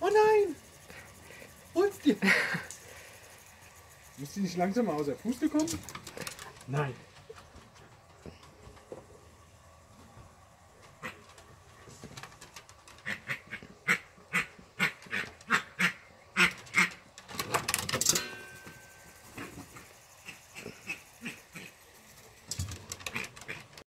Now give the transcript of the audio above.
Oh nein! Hol's dir! Muss die nicht langsam mal aus der Puste kommen? Nein.